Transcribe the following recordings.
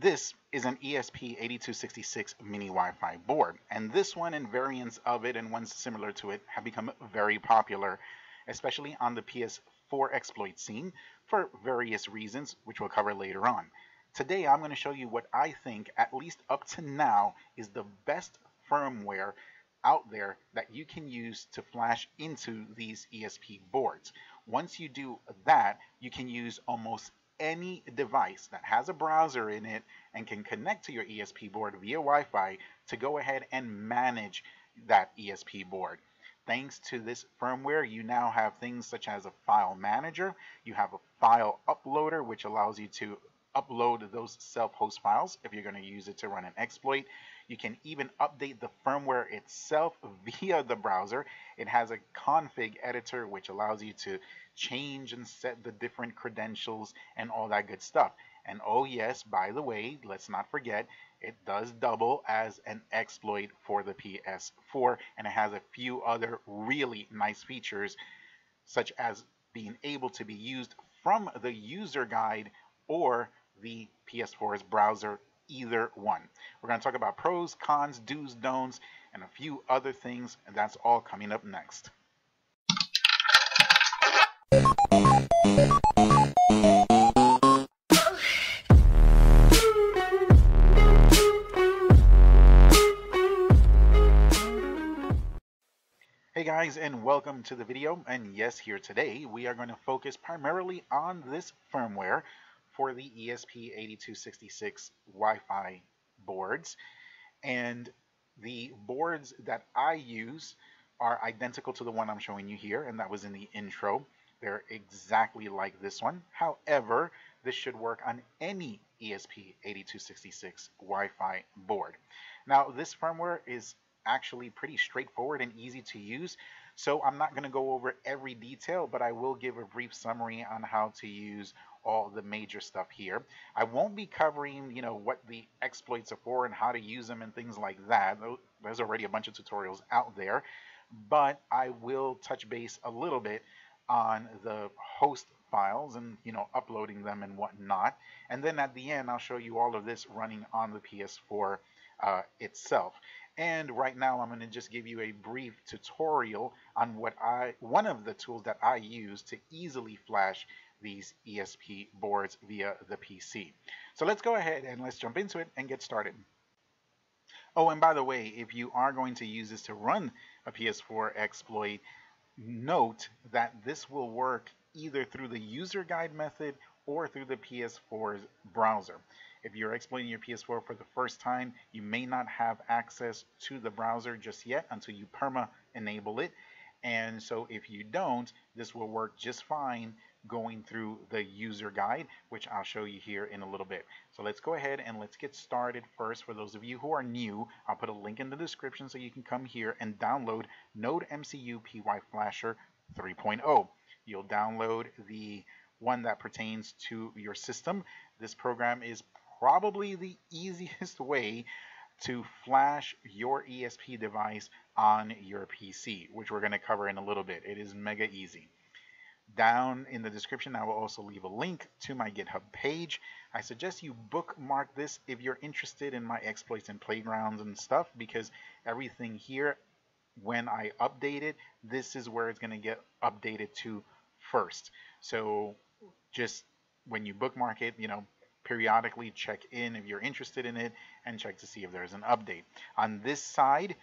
This is an ESP8266 mini Wi-Fi board, and this one and variants of it and ones similar to it have become very popular, especially on the PS4 exploit scene for various reasons, which we'll cover later on. Today I'm going to show you what I think, at least up to now, is the best firmware out there that you can use to flash into these ESP boards. Once you do that, you can use almost any device that has a browser in it and can connect to your ESP board via Wi-Fi to go ahead and manage that ESP board. Thanks to this firmware, you now have things such as a file manager, you have a file uploader, which allows you to upload those self-host files if you're going to use it to run an exploit. You can even update the firmware itself via the browser. It has a config editor which allows you to change and set the different credentials and all that good stuff. And oh yes, by the way, let's not forget, it does double as an exploit for the PS4 and it has a few other really nice features such as being able to be used from the user guide or the PS4's browser either one. We're going to talk about pros, cons, do's, don'ts, and a few other things, and that's all coming up next. Hey guys and welcome to the video and yes here today we are going to focus primarily on this firmware for the ESP8266 Wi-Fi boards. And the boards that I use are identical to the one I'm showing you here, and that was in the intro. They're exactly like this one. However, this should work on any ESP8266 Wi-Fi board. Now, this firmware is actually pretty straightforward and easy to use. So I'm not going to go over every detail, but I will give a brief summary on how to use all the major stuff here. I won't be covering, you know, what the exploits are for and how to use them and things like that. There's already a bunch of tutorials out there, but I will touch base a little bit on the host files and, you know, uploading them and whatnot. And then at the end, I'll show you all of this running on the PS4 uh, itself. And right now I'm going to just give you a brief tutorial on what I one of the tools that I use to easily flash these ESP boards via the PC. So let's go ahead and let's jump into it and get started. Oh, and by the way, if you are going to use this to run a PS4 exploit, note that this will work either through the user guide method or through the PS4's browser. If you're exploiting your PS4 for the first time, you may not have access to the browser just yet until you perma enable it. And so if you don't, this will work just fine going through the user guide, which I'll show you here in a little bit. So let's go ahead and let's get started first. For those of you who are new, I'll put a link in the description so you can come here and download Node MCU PY Flasher 3.0. You'll download the one that pertains to your system. This program is probably the easiest way to flash your ESP device on your PC, which we're going to cover in a little bit. It is mega easy. Down in the description, I will also leave a link to my GitHub page. I suggest you bookmark this if you're interested in my exploits and playgrounds and stuff, because everything here, when I update it, this is where it's going to get updated to first. So just when you bookmark it, you know, periodically check in if you're interested in it and check to see if there's an update. On this side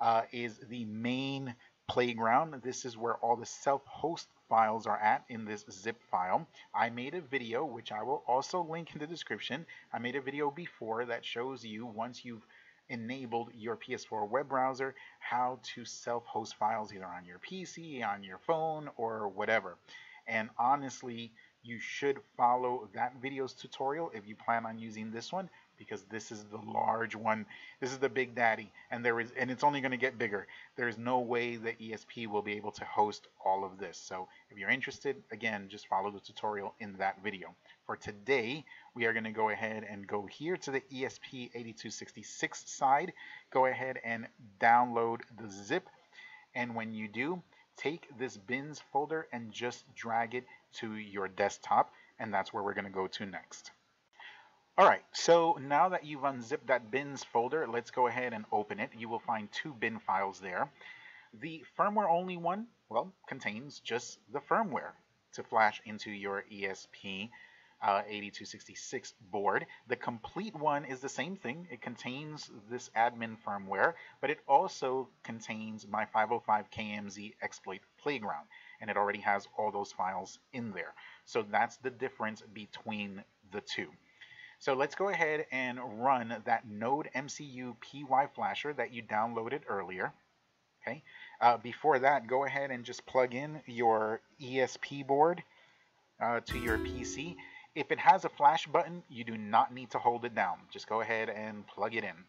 uh, is the main playground. This is where all the self-host files are at in this zip file. I made a video, which I will also link in the description. I made a video before that shows you once you've enabled your PS4 web browser how to self-host files either on your PC, on your phone, or whatever. And honestly, you should follow that video's tutorial if you plan on using this one because this is the large one. This is the big daddy, and there is, and it's only going to get bigger. There is no way that ESP will be able to host all of this. So if you're interested, again, just follow the tutorial in that video. For today, we are going to go ahead and go here to the ESP8266 side. Go ahead and download the zip, and when you do, take this bins folder and just drag it to your desktop, and that's where we're going to go to next. All right, so now that you've unzipped that bins folder, let's go ahead and open it. You will find two bin files there. The firmware only one, well, contains just the firmware to flash into your ESP uh, 8266 board. The complete one is the same thing. It contains this admin firmware, but it also contains my 505KMZ exploit playground, and it already has all those files in there. So that's the difference between the two. So let's go ahead and run that Node MCU PY flasher that you downloaded earlier. Okay. Uh, before that, go ahead and just plug in your ESP board uh, to your PC. If it has a flash button, you do not need to hold it down. Just go ahead and plug it in.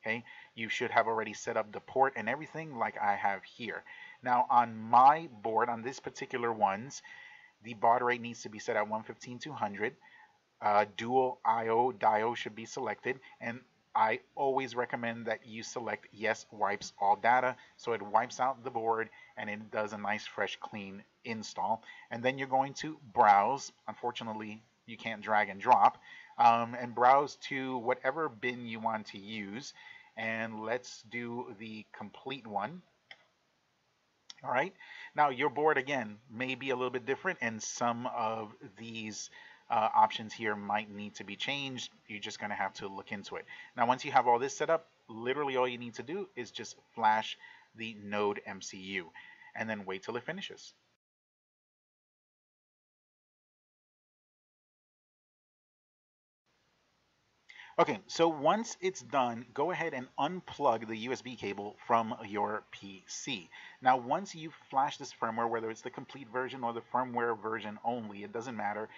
Okay. You should have already set up the port and everything like I have here. Now on my board, on this particular ones, the baud rate needs to be set at 115-200 uh, dual IO diode should be selected and I always recommend that you select yes wipes all data so it wipes out the board and it does a nice fresh clean install and then you're going to browse unfortunately you can't drag and drop um, and browse to whatever bin you want to use and let's do the complete one all right now your board again may be a little bit different and some of these uh, options here might need to be changed. You're just going to have to look into it. Now, once you have all this set up, literally all you need to do is just flash the node MCU and then wait till it finishes. Okay, so once it's done, go ahead and unplug the USB cable from your PC. Now, once you flash this firmware, whether it's the complete version or the firmware version only, it doesn't matter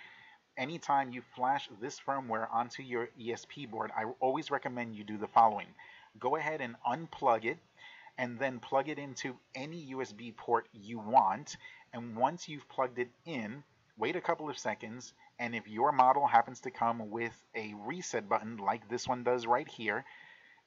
anytime you flash this firmware onto your ESP board, I always recommend you do the following. Go ahead and unplug it and then plug it into any USB port you want. And once you've plugged it in, wait a couple of seconds. And if your model happens to come with a reset button like this one does right here,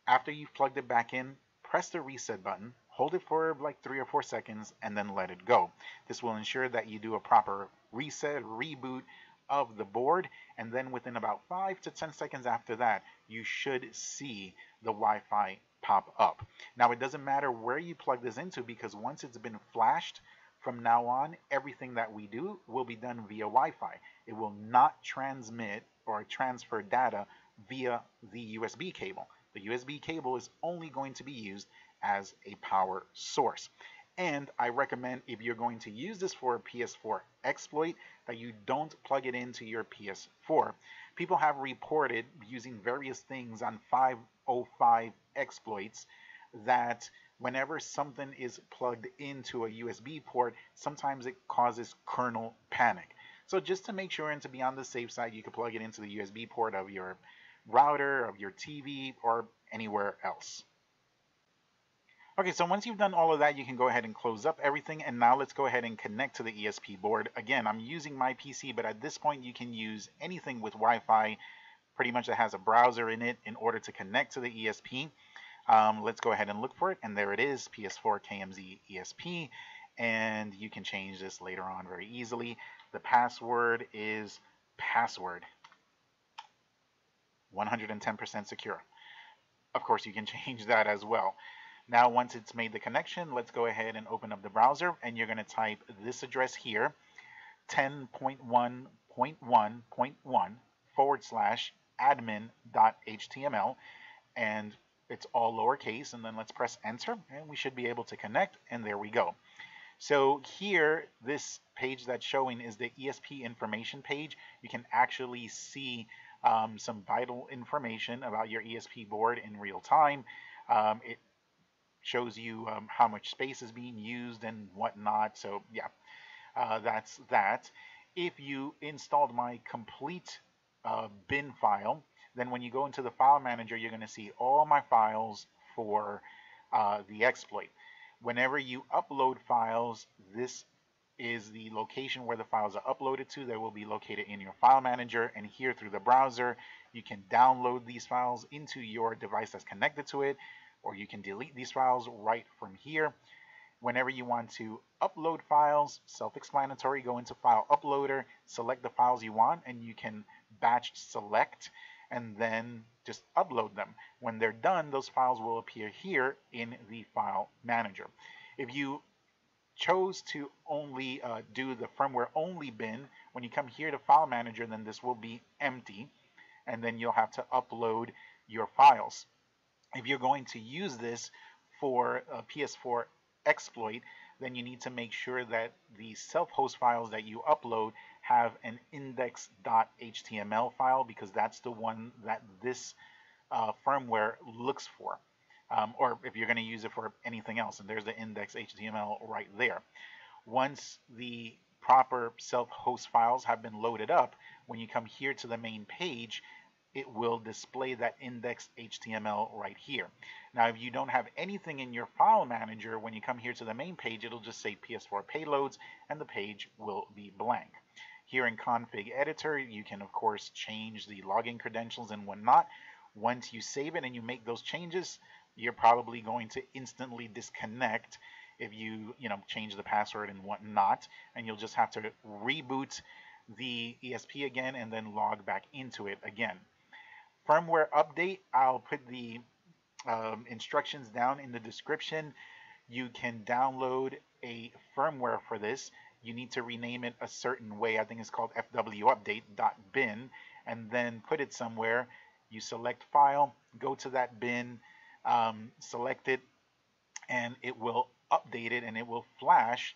after you've plugged it back in, press the reset button, hold it for like three or four seconds, and then let it go. This will ensure that you do a proper reset, reboot, of the board and then within about 5 to 10 seconds after that you should see the Wi-Fi pop up. Now it doesn't matter where you plug this into because once it's been flashed from now on everything that we do will be done via Wi-Fi. It will not transmit or transfer data via the USB cable. The USB cable is only going to be used as a power source. And I recommend if you're going to use this for a PS4 exploit that you don't plug it into your PS4. People have reported using various things on 505 exploits that whenever something is plugged into a USB port, sometimes it causes kernel panic. So just to make sure and to be on the safe side, you can plug it into the USB port of your router, of your TV, or anywhere else. Okay, so once you've done all of that, you can go ahead and close up everything. And now let's go ahead and connect to the ESP board. Again, I'm using my PC, but at this point you can use anything with Wi-Fi pretty much that has a browser in it in order to connect to the ESP. Um, let's go ahead and look for it. And there it is, PS4 KMZ ESP. And you can change this later on very easily. The password is password. 110% secure. Of course, you can change that as well. Now, once it's made the connection, let's go ahead and open up the browser and you're going to type this address here, 10.1.1.1 forward slash admin.html and it's all lowercase and then let's press enter and we should be able to connect and there we go. So here, this page that's showing is the ESP information page. You can actually see um, some vital information about your ESP board in real time. Um, it shows you um, how much space is being used and whatnot. So yeah, uh, that's that. If you installed my complete uh, bin file, then when you go into the file manager, you're going to see all my files for uh, the exploit. Whenever you upload files, this is the location where the files are uploaded to. They will be located in your file manager and here through the browser, you can download these files into your device that's connected to it or you can delete these files right from here. Whenever you want to upload files, self-explanatory, go into File Uploader, select the files you want, and you can batch select. And then just upload them. When they're done, those files will appear here in the file manager. If you chose to only uh, do the firmware only bin, when you come here to file manager, then this will be empty and then you'll have to upload your files. If you're going to use this for a PS4 exploit, then you need to make sure that the self-host files that you upload have an index.html file because that's the one that this uh, firmware looks for. Um, or if you're going to use it for anything else, and there's the index.html right there. Once the proper self-host files have been loaded up, when you come here to the main page, it will display that index.html right here. Now, if you don't have anything in your file manager, when you come here to the main page, it'll just say PS4 payloads and the page will be blank. Here in config editor, you can of course change the login credentials and whatnot. Once you save it and you make those changes, you're probably going to instantly disconnect if you, you know, change the password and whatnot, and you'll just have to reboot the ESP again and then log back into it again firmware update, I'll put the um, instructions down in the description. You can download a firmware for this. You need to rename it a certain way. I think it's called fwupdate.bin and then put it somewhere. You select file, go to that bin, um, select it, and it will update it and it will flash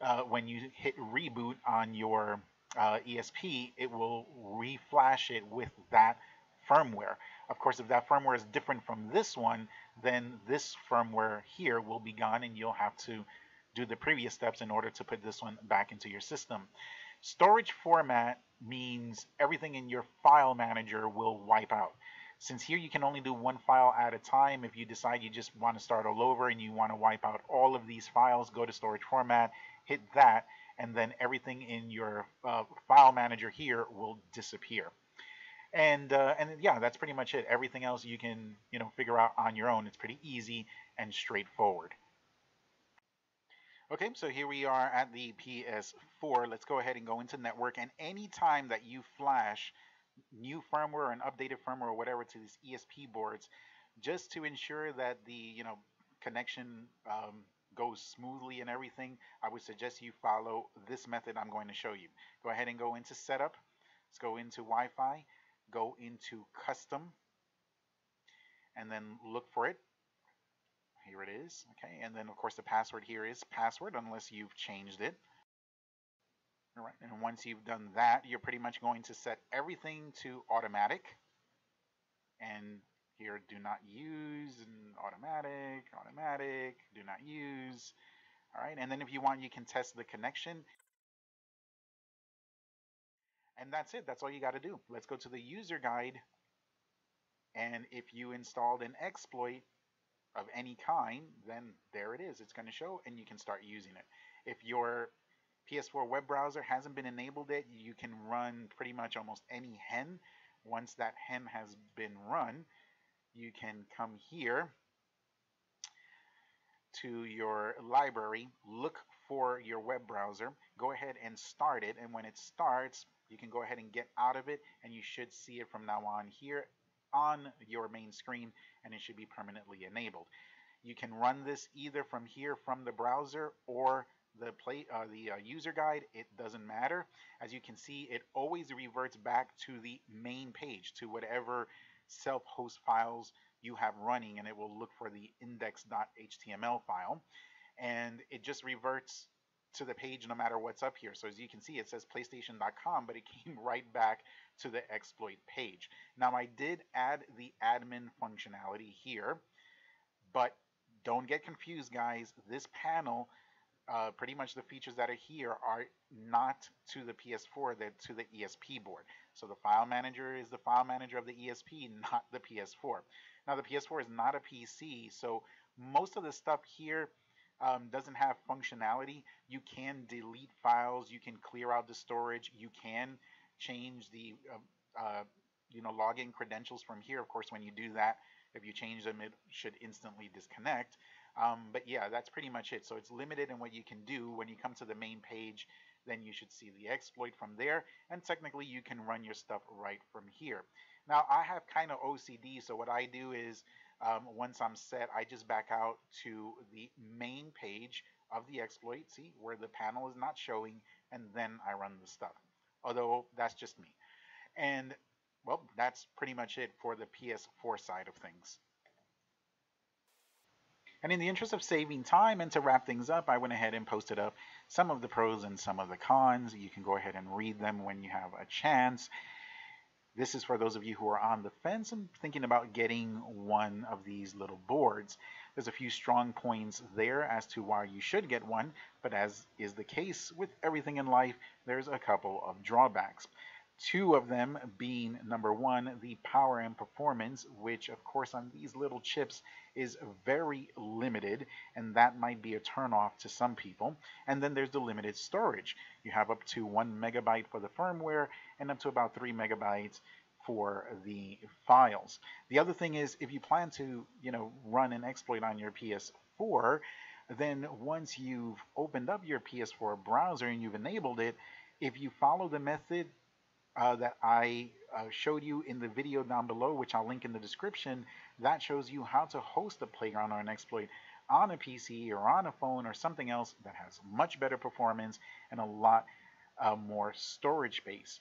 uh, when you hit reboot on your uh, ESP, it will reflash it with that firmware. Of course, if that firmware is different from this one, then this firmware here will be gone and you'll have to do the previous steps in order to put this one back into your system. Storage format means everything in your file manager will wipe out. Since here you can only do one file at a time, if you decide you just want to start all over and you want to wipe out all of these files, go to storage format, hit that, and then everything in your uh, file manager here will disappear and uh, and yeah, that's pretty much it. Everything else you can you know figure out on your own. It's pretty easy and straightforward. Okay, so here we are at the PS4. Let's go ahead and go into network. And anytime that you flash new firmware and updated firmware or whatever to these ESP boards, just to ensure that the you know connection um, goes smoothly and everything, I would suggest you follow this method I'm going to show you. Go ahead and go into setup. Let's go into Wi-Fi go into custom and then look for it. Here it is. Okay, and then of course the password here is password unless you've changed it. All right, and once you've done that, you're pretty much going to set everything to automatic. And here, do not use and automatic, automatic, do not use. All right, and then if you want, you can test the connection. And that's it. That's all you got to do. Let's go to the user guide. And if you installed an exploit of any kind, then there it is. It's going to show and you can start using it. If your PS4 web browser hasn't been enabled yet, you can run pretty much almost any hen. Once that hen has been run, you can come here to your library, look for your web browser, go ahead and start it. And when it starts, you can go ahead and get out of it and you should see it from now on here on your main screen and it should be permanently enabled. You can run this either from here from the browser or the play uh, the uh, user guide. It doesn't matter. As you can see it always reverts back to the main page to whatever self-host files you have running and it will look for the index.html file. And it just reverts to the page no matter what's up here. So as you can see, it says PlayStation.com, but it came right back to the exploit page. Now I did add the admin functionality here, but don't get confused, guys. This panel, uh, pretty much the features that are here are not to the PS4, they're to the ESP board. So the file manager is the file manager of the ESP, not the PS4. Now the PS4 is not a PC, so most of the stuff here um, doesn't have functionality, you can delete files, you can clear out the storage, you can change the uh, uh, you know login credentials from here. Of course, when you do that, if you change them, it should instantly disconnect. Um, but yeah, that's pretty much it. So it's limited in what you can do. When you come to the main page, then you should see the exploit from there, and technically you can run your stuff right from here. Now, I have kind of OCD, so what I do is um, once I'm set, I just back out to the main page of the exploit, see, where the panel is not showing, and then I run the stuff. Although, that's just me. And, well, that's pretty much it for the PS4 side of things. And in the interest of saving time and to wrap things up, I went ahead and posted up some of the pros and some of the cons. You can go ahead and read them when you have a chance. This is for those of you who are on the fence and thinking about getting one of these little boards. There's a few strong points there as to why you should get one, but as is the case with everything in life, there's a couple of drawbacks. Two of them being number one, the power and performance, which of course on these little chips is very limited, and that might be a turnoff to some people. And then there's the limited storage. You have up to one megabyte for the firmware and up to about three megabytes for the files. The other thing is if you plan to, you know, run an exploit on your PS4, then once you've opened up your PS4 browser and you've enabled it, if you follow the method uh, that I uh, showed you in the video down below, which I'll link in the description, that shows you how to host a playground or an exploit on a PC or on a phone or something else that has much better performance and a lot uh, more storage space.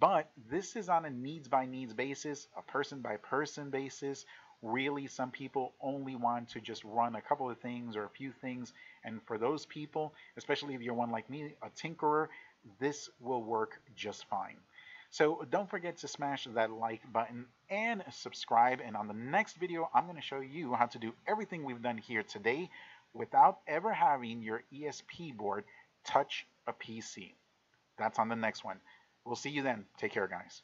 But this is on a needs by needs basis, a person by person basis. Really, some people only want to just run a couple of things or a few things. And for those people, especially if you're one like me, a tinkerer, this will work just fine. So don't forget to smash that like button and subscribe. And on the next video, I'm going to show you how to do everything we've done here today without ever having your ESP board touch a PC. That's on the next one. We'll see you then. Take care, guys.